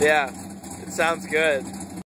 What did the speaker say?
Yeah, it sounds good.